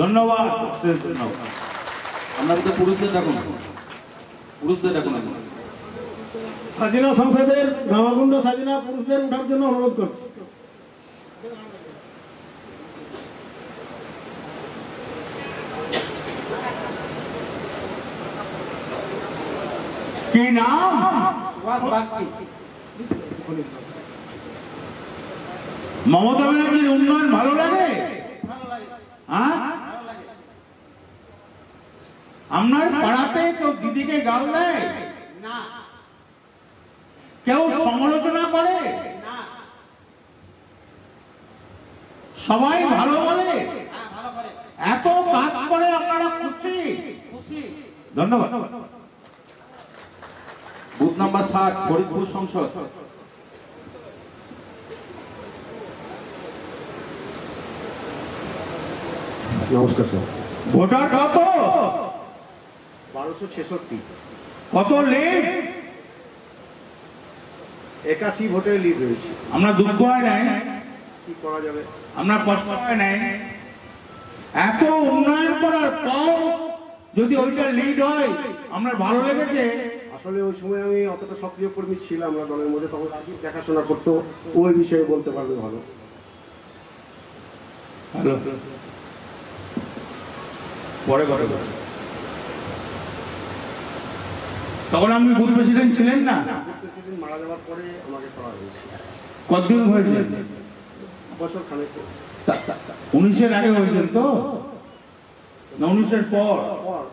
ধন্যবাদ। ধন্যবাদ আপনারা তো পুরুষদের ডাকুন পুরুষদের ডাকুন সাজিনা সংসদের গামাগুন্ড সাজিনা পুরুষদের উঠার জন্য অনুরোধ করছি। কি নাম? মমতা ব্যানার্জির উন্নয়ন ভালো লাগে? আপনার পাড়াতে কেউ দিদিকে গাল দেয়। কেউ সমালোচনা করে? সবাই ভালো বলে? এত কাজ করে আপনারা খুশি? ধন্যবাদ। বুথ নাম্বার ষাট ফরিদপুর সংসদ। নমস্কার স্যার ভোটার কত? বারোশো ছেষট্টি। কত লেট একাশি ভোটে লিড রয়েছে। আমরা দুঃখ হয় নাই। কি করা যাবে? আমরা কষ্ট হয় নাই। এত উন্নয়ন করার পর যদি ওইটা লিড হয় আমরা ভালো লেগেছে। আসলে ওই সময় আমি অতটা সক্রিয় কর্মী ছিলাম না দলের মধ্যে তখন রাজীব দেখাশোনা করতো ওই বিষয়ে বলতে পারবে ভালো। হ্যালো। পরে পরে পরে। তখন আপনি বুথ প্রেসিডেন্ট ছিলেন না? মারা যাওয়ার পরে আমাকে করা হয়েছে। কতদিন হয়েছে? বছর খানেক উনিশের আগে হয়েছেন তো? না উনিশের পর?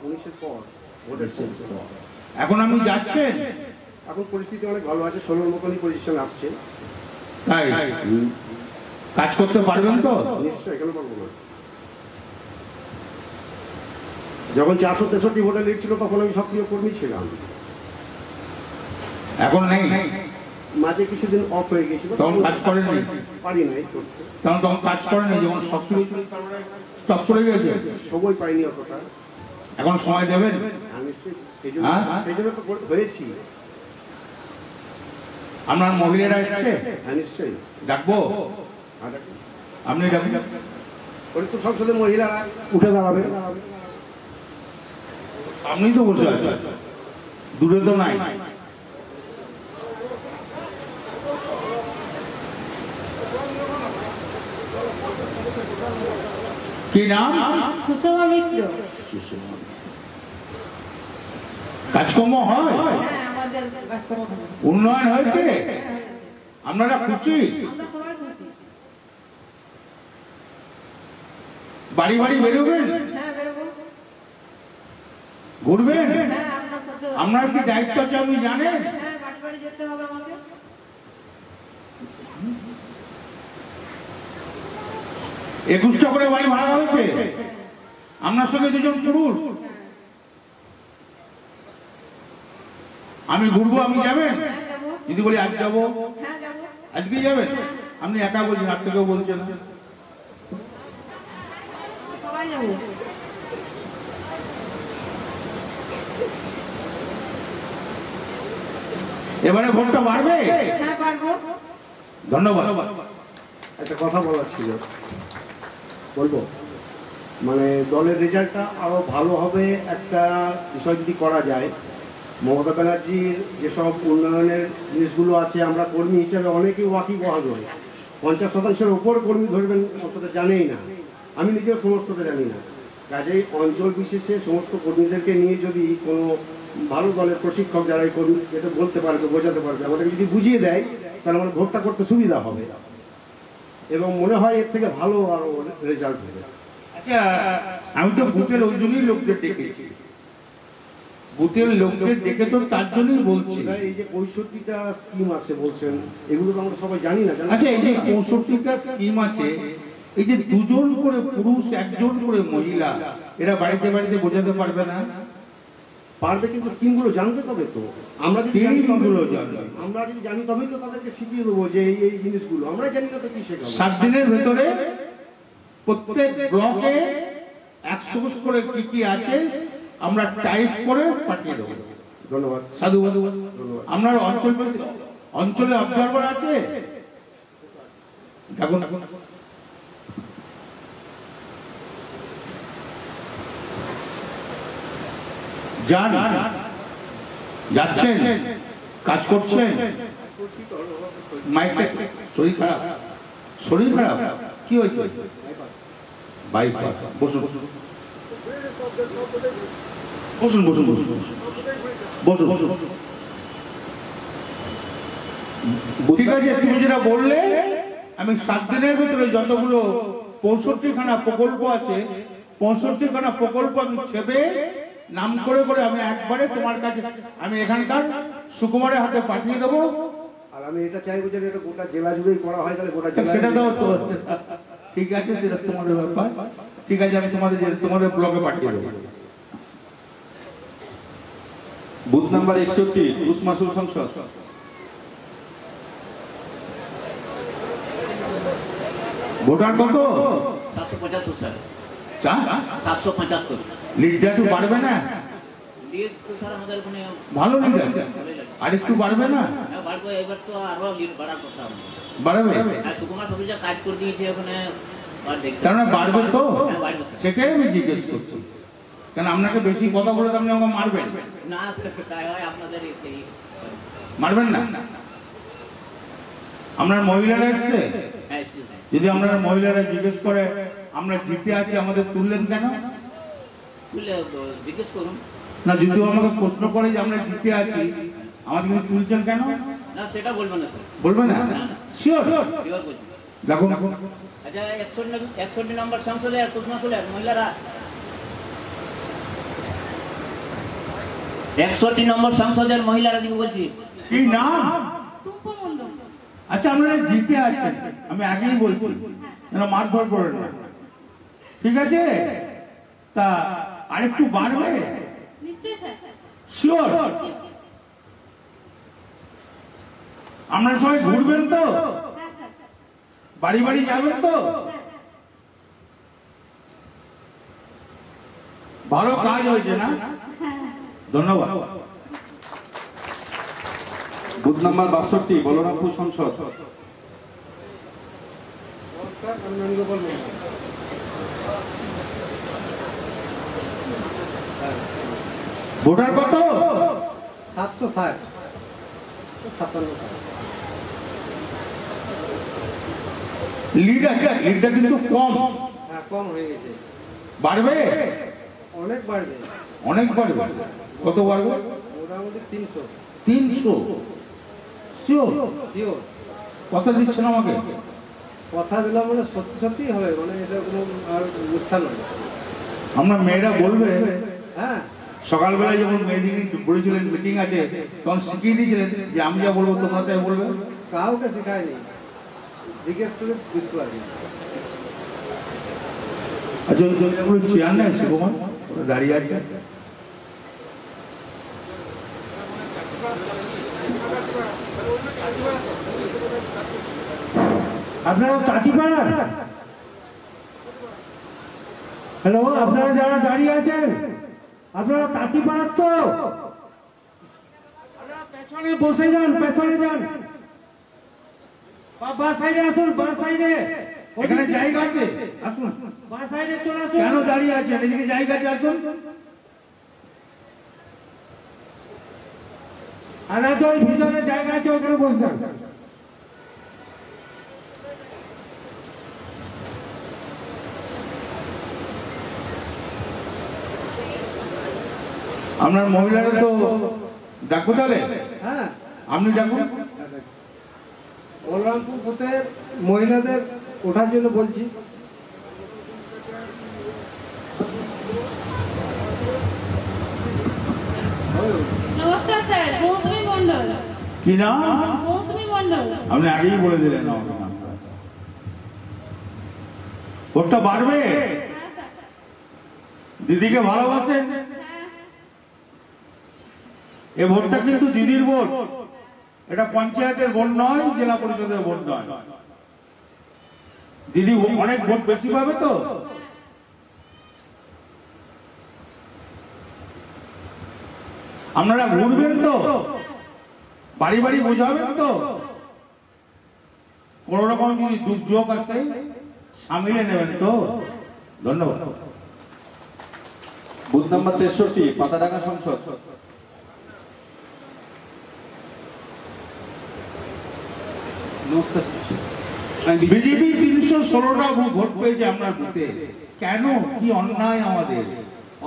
উনিশের পর। এখন আপনি যাচ্ছেন? এখন পরিস্থিতি অনেক ভালো আছে ষোলোর মতনই পজিশন আসছে। তাই? কাজ করতে পারবেন তো? নিশ্চয়ই এখানে পারব না? যখন চারশো তেষট্টি ভোটে লিড ছিল তখন আমি সক্রিয় কর্মী ছিলাম। এখন নেই। মাঝে কিছুদিন অফ হয়ে গেছিল তখন কাজ? পারি নাই করতে। তখন কাজ করেন যেমন সক্রিয় স্টপ করে গেছে সময় পাইনি অতটা। এখন সময় দেবেন? সেই জন্য হ্যাঁ? সেই জন্য তো হয়েছি। আপনার মহিলারা এসছে? হ্যাঁ নিশ্চয়ই। ডাকবো? দেখুন, আপনি ডাকুন ফরিদপুর সংসদের মহিলারা উঠে দাঁড়াবে। আপনি তো বসে আছেন। দূরে তো নাই। কি নাম? সুষমা মিত্র। কাজকর্ম হয়? হ্যাঁ। উন্নয়ন হয়েছে? হ্যাঁ, আপনারা খুশি? বাড়ি বাড়ি বেরোবেন? বেরোবো ঘুরবেন হ্যাঁ আপনার কি দায়িত্ব আছে আপনি জানেন? হ্যাঁ একুশটা করে বাড়ি ভাড়া হয়েছে। আপনার সঙ্গে দুজন পুরুষ। আমি ঘুরবো আপনি যাবেন? হ্যাঁ যদি বলি আজ যাব। হ্যাঁ যাব। আজকে যাবেন? আপনি একা বলছেন আর থেকেও বলছেন সবাই যাব। এবারে ভোটটা বাড়বে? হ্যাঁ ধন্যবাদ। একটা কথা বলার ছিল। বলব? মানে দলের রেজাল্টটা আরও ভালো হবে একটা বিষয় যদি করা যায় মমতা ব্যানার্জির যেসব উন্নয়নের জিনিসগুলো আছে আমরা কর্মী হিসেবে অনেকেই ওয়াকি বহাল হয় পঞ্চাশ শতাংশের ওপর কর্মী ধরবেন অতটা জানেই না। আমি নিজেও সমস্তটা জানি না। কাজেই অঞ্চল বিশেষে সমস্ত কর্মীদেরকে নিয়ে যদি কোনো ভালো দলের প্রশিক্ষক যারা এই কর্মী যেটা বলতে পারবে বোঝাতে পারবে। আমাদেরকে যদি বুঝিয়ে দেয় তাহলে আমার ভোটটা করতে সুবিধা হবে। এবং মনে হয় এর থেকে ভালো আরও রেজাল্ট হবে। আচ্ছা আমি তো বুথের ওই জন্যই লোকদের ডেকেছি বুথের লোকদের ডেকে তো তার জন্যই বলছি। বোধহয় এই যে পঁয়ষট্টিটা স্কিম আছে বলছেন এগুলো তো আমরা সবাই জানি না আচ্ছা এই যে পঁয়ষট্টিটা স্কিম আছে এই যে দুজন করে পুরুষ একজন করে মহিলা এরা বাড়িতে বাড়িতে বোঝাতে পারবে না? পারবে কিন্তু স্কিমগুলো জানতে তবে তো। আমরা যদি জানি তবে আমরা যদি জানি তবেই তো তাদেরকে শিখিয়ে দেবো যে এই এই জিনিসগুলো। আমরা জানি না তো কি শেখাবো। সাত দিনের ভেতরে প্রত্যেক ব্লকে একশো করে কি কি আছে আমরা টাইপ করে পাঠিয়ে দেবো। ধন্যবাদ। সাধু ধন্যবাদ। আপনার অঞ্চল অঞ্চলে অবজারভার আছে? দেখুন। যান, যাচ্ছেন, কাজ করছেন। মাইকটা শরীর খারাপ শরীর খারাপ, কি হয়েছে? বসুন। বসুন বসুন বসুন বসুন। বসুন ঠিক আছে তুমি যেটা বললে, আমি সাত দিনের ভিতরে যতগুলো পঁয়ষট্টি খানা প্রকল্প আছে পঁয়ষট্টি খানা প্রকল্প আমি ছেপে নাম করে করে আমি একবারে তোমার কাছে আমি এখানকার সুকুমারের হাতে পাঠিয়ে দেবো। আর আমি এটা চাইব যে এটা গোটা জেলা জুড়েই করা হয় তাহলে গোটা জেলা সেটা দাও তো ঠিক আছে সেটা তোমাদের ব্যাপার। ঠিক আছে আমি তোমাদের তোমাদের ব্লগে পাঠিয়ে দেবো। বুথ নাম্বার একষট্টি পুরুষ মাসুল সংসদ। ভোটার কত? সাতশো পঁচাত্তর স্যার। পঁচাত্তর। লিডটা একটু বাড়বে না। ভালো লিড আছে। আর একটু বাড়বে না? হ্যাঁ, বাড়বো কথা বাড়বে? কেননা তো? হ্যাঁ। সেটাই আমি জিজ্ঞেস করছি। কেন আপনাকে বেশি কথা বলে আপনি আমাকে মারবেন? না স্যার তাই হয় আপনাদের এই মারবেন না? আপনার মহিলারা এসছে? হ্যাঁ। যদি আপনার মহিলারা জিজ্ঞেস করে আমরা জিতে আছি আমাদের তুললেন কেন? জিজ্ঞেস করুন। না যদি আমাকে প্রশ্ন করে যে আমরা জিতে আছি আমাদের কিন্তু তুলছেন কেন? না সেটা বলবেন না স্যার। বলবে না? শিওর এবার বলছি। দেখুন আচ্ছা একষট্টি একষট্টি নম্বর সংসদে আর কুসমা চলে মহিলারা? একষট্টি নম্বর সংসদের মহিলারা দিকে বলছি। কি নাম? আচ্ছা আপনারা জিতে আছেন আমি আগেই বলছি যেন মারধর করেন না। ঠিক আছে? তা আরেকটু বাড়বে? শিওর আপনারা সবাই ঘুরবেন তো? হ্যাঁ বাড়ি বাড়ি যাবেন তো? ভালো কাজ হয়েছে না? ধন্যবাদ। বুথ নাম্বার বাষট্টি বলরামপুর সংসদ। ভোটার কত? সাতশো ষাট। সাতান্ন। লিড আছে লিডটা কিন্তু কম। হ্যাঁ কম হয়ে গেছে। বাড়বে? অনেক বাড়বে। অনেক বাড়বে। কত বাড়বে? মোটামুটি তিনশো। তিনশো? শিওর কথা দিচ্ছেন আমাকে? কথা দিলাম মানে সত্যি সত্যি হবে মানে এটা কোনো আর মিথ্যা নয়। আমরা মেয়েরা বলবে হ্যাঁ। সকালবেলায় যখন মেয়েদিকে বলেছিলেন মিটিং আছে তখন শিখিয়ে দিয়েছিলেন যে আমি যা বলব তোমরা তাই বলবে। কাউকে শেখায়নি। জিজ্ঞেস করে বুঝতে পারবি আচ্ছা চেয়ার নেই শিবকুমার দাঁড়িয়ে আছে। আপনারা তাঁতিপাড়ার? হ্যালো আপনারা যারা দাঁড়িয়ে আছেন আপনারা তাঁতিপাড়ার তো? পেছনে বসে যান পেছনে যান। বা- সাইডে আসুন বা সাইডে। এখানে জায়গা আছে। আসুন বা সাইডে চলে আসুন। কেন দাঁড়িয়ে আছেন? এদিকে জায়গা আছে আসুন। আর আছে ওই ভিতরে জায়গা আছে ওখানে বসবেন আপনার মহিলারা তো ডাকবো তাহলে? হ্যাঁ। আপনি ডাকুন। বলরামপুর বুথের মহিলাদের ওঠার জন্য বলছি। নমস্কার স্যার। কি নাম? আপনি আগেই বলে দিলেন। ভোটটা বাড়বে? হ্যাঁ দিদিকে ভালোবাসেন? হ্যাঁ। এ ভোটটা কিন্তু দিদির ভোট। এটা পঞ্চায়েতের ভোট নয় জেলা পরিষদের ভোট নয়। দিদি অনেক ভোট বেশি পাবে তো? আপনারা ঘুরবেন তো? বাড়ি বাড়ি বোঝাবেন তো? কোন রকম যদি দুর্যোগ আসে সামিলে নেবেন তো? ধন্যবাদ। বুথ নাম্বার তেষট্টি পাতাডাঙ্গা সংসদ। বিজেপি তিনশো ষোলোটা ভোট পেয়েছে আপনার বুথে। কেন? কি অন্যায় আমাদের?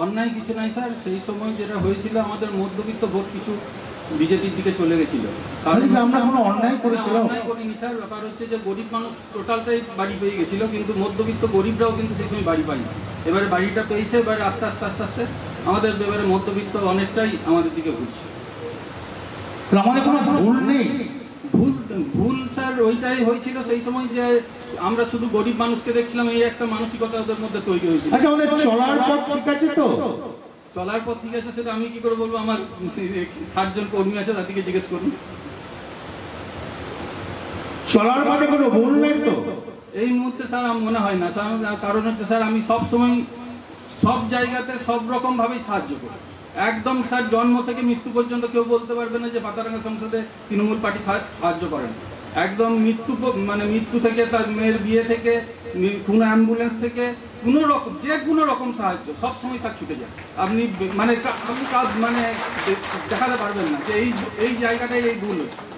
অন্যায় কিছু নাই স্যার। সেই সময় যেটা হয়েছিল আমাদের মধ্যবিত্ত ভোট কিছু বিজেপির দিকে চলে গেছিল। আমরা কোনো অন্যায় করেছিলাম? অন্যায় করিনি স্যার। ব্যাপার হচ্ছে যে গরিব মানুষ টোটালটাই বাড়ি পেয়ে গেছিল কিন্তু মধ্যবিত্ত গরিবরাও কিন্তু সেই সময় বাড়ি পায়নি। এবারে বাড়িটা পেয়েছে এবারে আস্তে আস্তে আস্তে আস্তে আমাদের এবারে মধ্যবিত্ত অনেকটাই আমাদের দিকে ঘুরছে। আমাদের কোনো ভুল নেই? ভুল ভুল স্যার ওইটাই হয়েছিল সেই সময় যে আমরা শুধু গরিব মানুষকে দেখছিলাম এই একটা মানসিকতা ওদের মধ্যে তৈরি হয়েছিল। আচ্ছা আমাদের চলার পথ ঠিক আছে তো? চলার পর ঠিক আছে সেটা আমি কি করে বলব? আমার ষাটজন কর্মী আছে তাদেরকে জিজ্ঞেস করুন। চলার পথে কোনো ভুল নেই তো? এই মুহূর্তে স্যার আমার মনে হয় না। স্যার কারণ হচ্ছে স্যার আমি সব সময় সব জায়গাতে সব রকম ভাবেই সাহায্য করি। একদম স্যার জন্ম থেকে মৃত্যু পর্যন্ত কেউ বলতে পারবে না যে পাতারাঙ্গা সংসদে তৃণমূল পার্টি সাহা- সাহায্য করেন। একদম মৃত্যু মানে মৃত্যু থেকে তার মেয়ের বিয়ে থেকে কোন কোনো অ্যাম্বুলেন্স থেকে, কোনো রকম যে কোনো রকম সাহায্য, সব সময় স্যার ছুটে যায়। আপনি মানে আপনি কাজ মানে দেখাতে পারবেন না যে এই এই জায়গাটাই এই ভুল হচ্ছে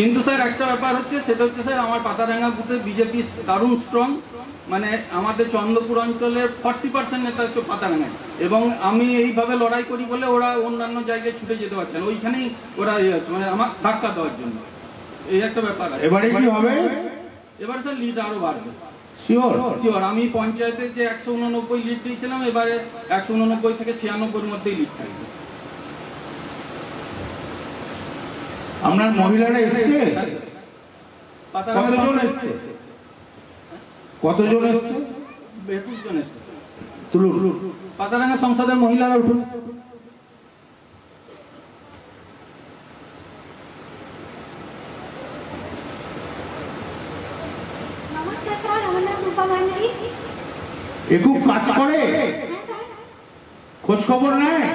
কিন্তু স্যার একটা ব্যাপার হচ্ছে সেটা হচ্ছে স্যার আমার পাতারাঙ্গা বুথে বিজেপি দারুণ স্ট্রং মানে আমাদের চন্দ্রপুর অঞ্চলের ফর্টি পার্সেন্ট নেতা হচ্ছে পাতারাঙ্গায় এবং আমি এইভাবে লড়াই করি বলে ওরা অন্যান্য জায়গায় ছুটে যেতে পারছে না ওইখানেই ওরা ইয়ে হচ্ছে মানে আমার ধাক্কা দেওয়ার জন্য। এই একটা ব্যাপার আছে। এবারে কি হবে? এবার স্যার লিড আরও বাড়বে। শিওর আমি পঞ্চায়েতে যে একশো উননব্বই লিড দিয়েছিলাম এবারে একশো উননব্বই থেকে ছিয়ানব্বইয়ের মধ্যেই লিড থাকবে। আপনার মহিলারা এসছে? কতজন এসছে? কতজন এসছে? একুশ জন এসছে। স্যার। তুলুন। পাতারাঙ্গা সংসদের মহিলারা উঠুন। এ খুব কাজ করে? খোঁজ খবর নেয়?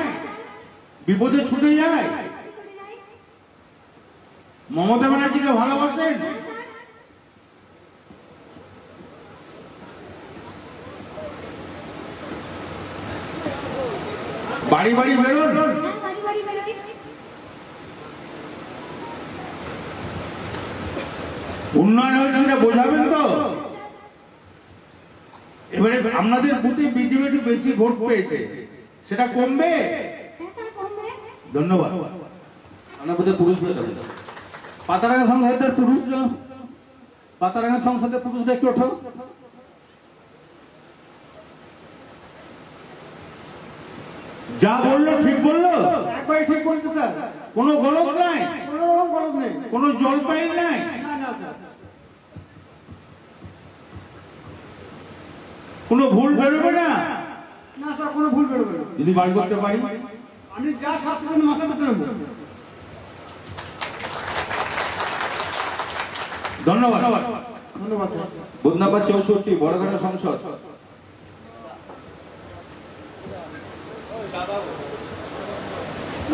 বিপদে ছুটে যায়? মমতা ব্যানার্জিকে ভালোবাসেন? বাড়ি বাড়ি বেরোন। উন্নয়ন হয়েছে সেটা বোঝাবেন তো? এবারে আপনাদের বুথে বিজেপি একটু বেশি ভোট পেয়েছে। সেটা কমবে? হ্যাঁ ধন্যবাদ। আপনার বুথে যাবে। পাতারাঙ্গা সংসদের পুরুষ পাতারাঙ্গা সংসদের পুরুষরা একটু ওঠো। যা বলল ঠিক বলল? ঠিক বলছে স্যার। কোনো গলত নাই? কোনো রকম খরচ নেই। কোনো জলপাই নাই? না না কোনো ভুল বেরোবে না? না স্যার কোনো ভুল বেরোবে না। যদি বার করতে পারি। আমি যা শাস্তি দেন মাথা পেতে নেব ধন্যবাদ। ধন্যবাদ স্যার। চৌষট্টি বড়ঘাটা সংসদ।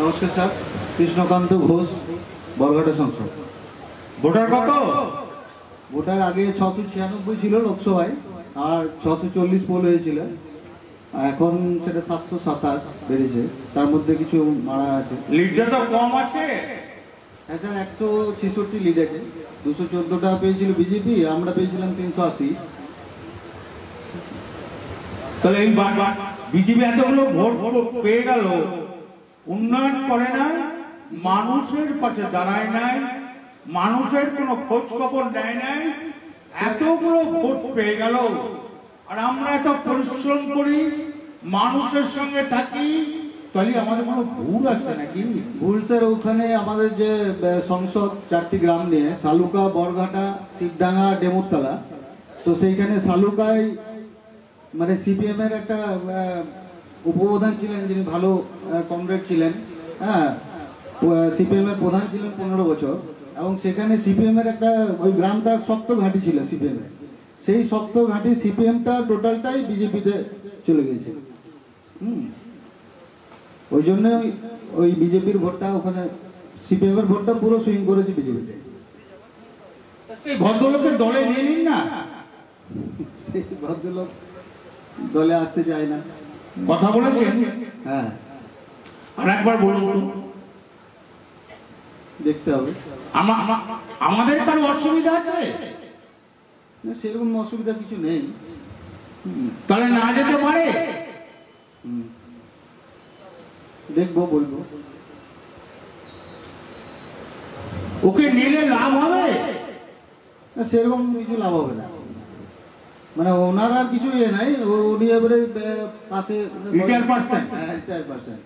নমস্কার স্যার। কৃষ্ণকান্ত ঘোষ বরঘাটা সংসদ। ভোটার কত? ভোটার আগে ছশো ছিয়ানব্বই ছিল লোকসভায় আর ছশো চল্লিশ পোল হয়েছিল। এখন সেটা সাতশো সাতাশ বেড়েছে। তার মধ্যে কিছু মারা আছে। লিডটা তো কম আছে। হ্যাঁ স্যার একশো ছেষট্টি লিড আছে। দুশো চোদ্দোটা পেয়েছিল বিজেপি আমরা পেয়েছিলাম তিনশো আশি। তাহলে এই বিজেপি এতগুলো ভোট পেয়ে গেল, উন্নয়ন করে না মানুষের পাশে দাঁড়ায় নাই, মানুষের কোনো খোঁজ খবর নেয় নাই, এতগুলো ভোট পেয়ে গেল। আর আমরা এত পরিশ্রম করি, মানুষের সঙ্গে থাকি তাহলে আমাদের কোনো ভুল আছে নাকি? ভুল স্যার, ওখানে আমাদের যে সংসদ চারটি গ্রাম নিয়ে শালুকা বরঘাটা, শিবডাঙ্গা, ডেমুরতলা, তো সেইখানে শালুকায় মানে সিপিএম এর একটা উপপ্রধান ছিলেন যিনি, ভালো কমরেড ছিলেন হ্যাঁ সিপিএম এর প্রধান ছিলেন পনেরো বছর, এবং সেখানে সিপিএম এর একটা, ওই গ্রামটা শক্ত ঘাঁটি ছিল সিপিএম এর। সেই শক্ত ঘাঁটি সিপিএমটা টোটালটাই বিজেপিতে চলে গেছে হুম। ওই জন্য ওই- বিজেপির ভোটটা ওখানে সিপিএম এর ভোটটা পুরো সুইং করেছে বিজেপিতে। সেই ভদ্রলোকের দলে নিয়ে নিন না। সেই ভদ্রলোক দলে আসতে চায় না। কথা বলেছেন? হ্যাঁ। আর একবার বলুন। দেখতে হবে। আমা- আমা- আমাদের কারও অসুবিধা আছে। না, সেরকম অসুবিধা কিছু নেই। তাহলে না যেতে পারে? হুম। দেখব বলব। ওকে নিলে লাভ হবে? না, সেরকম কিছু লাভ হবে না। মানে ওনার আর কিছু ইয়ে নাই উনি এবারে পাশে person? হ্যাঁ রিটায়ার পার্সন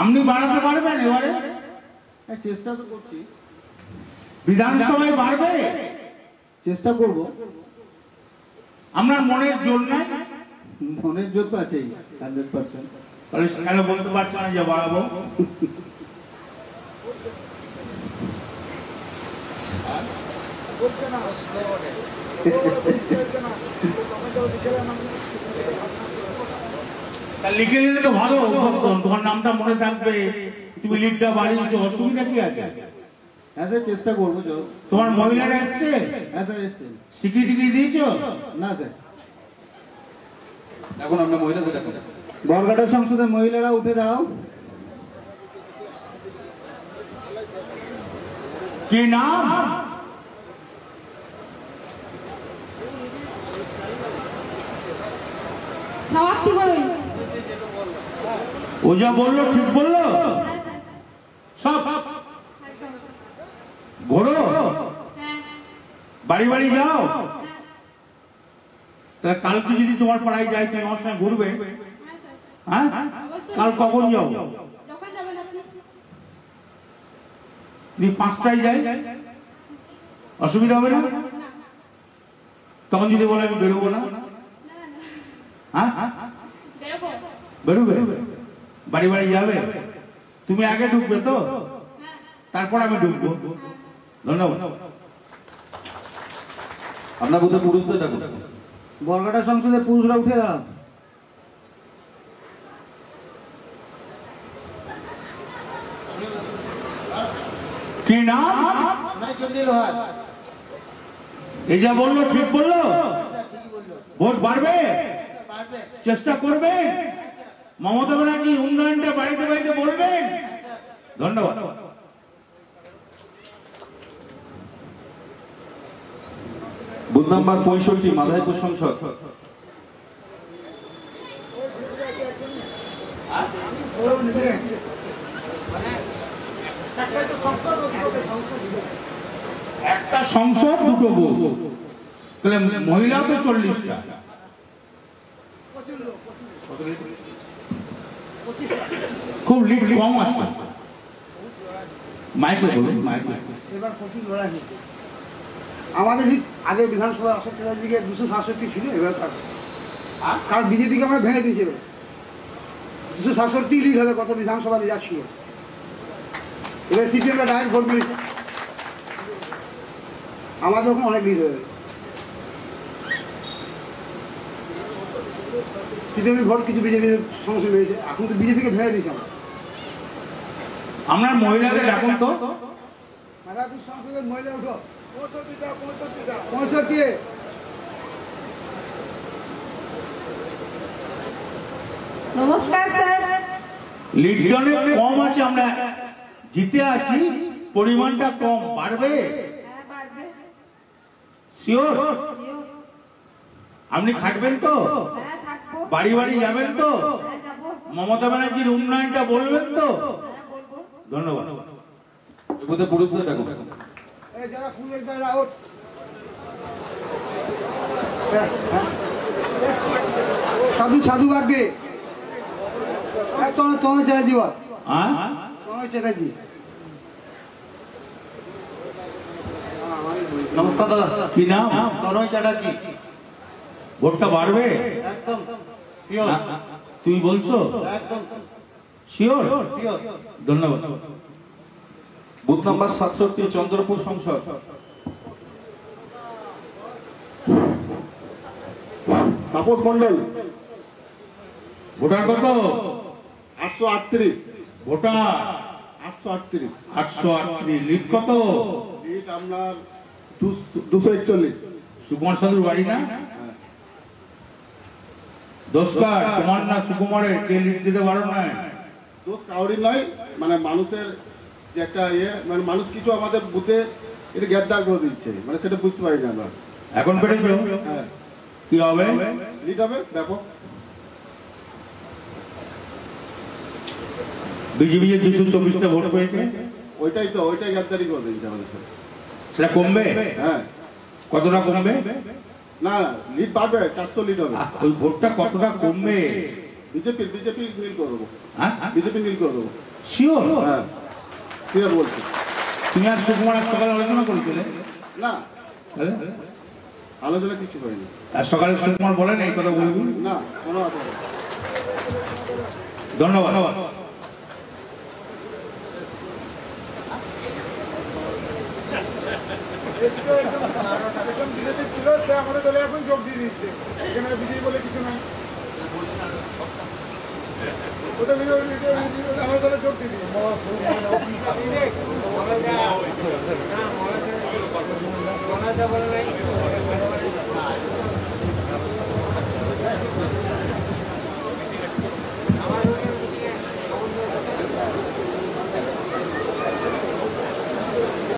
আপনি বাড়াতে পারবেন এবারে? হ্যাঁ চেষ্টা তো করছি। বিধানসভায় বাড়বে? চেষ্টা করব। আপনার মনের জোর নাই? মনের জোর তো আছেই হান্ড্রেড পার্সেন্ট তাহলে সেখানে বলতে পারছে না যে বাড়াবো? লিখে নিলে তো ভালো অভ্যস্ত তোমার নামটা মনে থাকবে। তুমি লিখটা বাড়িয়েছো অসুবিধা কি আছে? হ্যাঁ স্যার চেষ্টা করব তোমার মহিলারা এসছে? হ্যাঁ স্যার টিকিট দিয়েছ? না স্যার। এখন আমরা মহিলাদের ডাকুন বরঘাটা সংসদের মহিলারা উঠে দাঁড়াও। কি নাম? ও যা বলল ঠিক বলল? সব ঘোরো বাড়ি বাড়ি যাও কালকে যদি তোমার পাড়ায় যাই তুমি আমার সঙ্গে ঘুরবে। হ্যাঁ? হ্যাঁ কাল কখন যাও যদি পাঁচটায় যাই অসুবিধা হবে না? তখন যদি বলে আমি বেরোবো না? হ্যাঁ? বেরোবো? বেরোবে বাড়ি বাড়ি যাবে? তুমি আগে ঢুকবে তো? তারপর আমি ঢুকবো। ধন্যবাদ। আপনার বুথে পুরুষদের ডাকুন বরঘাটা সংসদের পুরুষরা উঠে দাঁড়াও কি নাম? এই যা বলল ঠিক বলল? ভোট বাড়বে? চেষ্টা করবে মমতা ব্যানার্জি উন্নয়নটা বাড়িতে বাড়িতে বলবেন? ধন্যবাদ। বুথ নাম্বার পঁয়ষট্টি মাধাইপুর সংসদ। একটা সংসদ দুটো বুথ। তাহলে মহিলা তো চল্লিশটা। খুব লিড কম আছে। মাইকে বলুন। মাইকে এবার প্রচুর লড়াই আমাদের আগে বিধানসভা আসনের দিকে দুশো সাতষট্টি ছিল এবার কারণ বিজেপিকে আমরা ভেঙে দিয়েছি এবার। দুশো সাতষট্টি লিড হবে কত বিধানসভাতে যাচ্ছিল এবার সিপিএমটা ডাইরেক্ট ভোট মিলেছে আমাদের ওখানে অনেক লিড হয়ে সিপিএমের ভোট কিছু বিজেপির সমস্যা বেড়েছে এখন তো বিজেপিকে ভেঙে দিয়েছে আমরা। আপনার মহিলাদের ডাকুন তো। মাদারপুর সংসদের মহিলা উঠো পঁয়ষট্টি নমস্কার স্যার। লিড অনেক কম আছে আমরা। জিতে আছি পরিমাণটা কম বাড়বে? হ্যাঁ শিওর আপনি খাটবেন তো? হ্যাঁ বাড়ি বাড়ি যাবেন তো? হ্যাঁ মমতা ব্যানার্জির উন্নয়নটা বলবেন তো? হ্যাঁ ধন্যবাদ। আউট সাধু সাধু বাগদে তোমার তোমার চ্যাটার্জি বল হ্যাঁ? নমস্কার দাদা কি নাম? তরয় চ্যাটার্জি। ভোটটা বাড়বে? একদম? তুমি বলছো? একদম শিওর ধন্যবাদ। বুথ নাম্বার সাতষট্টি চন্দ্রপুর সংসদ। তাপস মন্ডল ভোটার কত? আটশো আটত্রিশ। ভোটার? আটশো আটত্রিশ। আটশো কত? লিড আপনার দুশো একচল্লিশ। সুকুমার সাধুর বাড়ি না? দোস্কার তোমার না সুকুমারের? কে লিড দিতে পারো না? দোষ কাউরি নয়। মানে মানুষের যে একটা ইয়ে মানে মানুষ কিছু আমাদের বুথে এটা গ্যাদ্দার করে দিচ্ছে। মানে সেটা বুঝতে পারি না আমরা। এখন পেরেছ? হ্যাঁ। কি হবে? ব্যাপক। বিজেপি যে দুশো চব্বিশটা ভোট পেয়েছে? ওইটাই তো ওইটাই গ্যাদ্দারি করে দিচ্ছে আমাদের সাথে সেটা কমবে? হ্যাঁ। কতটা কমবে? না না লিড বাড়বে চারশো লিড হবে। ওই ভোটটা কতটা কমবে? বিজেপি বিজেপি নীল করে দেবো। হ্যাঁ? বিজেপি নীল করে দেবো। শিওর হ্যাঁ। ক্লিয়ার বলছি। তুমি আর সুকুমার সকালে আলোচনা করেছিলে? না? আলোচনা কিছু হয়নি। আর সকালে সুকুমার বলেন এই কথা বলবি না কোনো। ধন্যবাদ। এসছে একদম একদম বিজেপি ছিল, সে আমাদের দলে এখন যোগ দিয়ে দিচ্ছে এখানে বিজেপি বলে কিছু নাই। ওদের আমাদের দলে যোগ দিয়ে দিচ্ছে বলা যায় বলে নাই।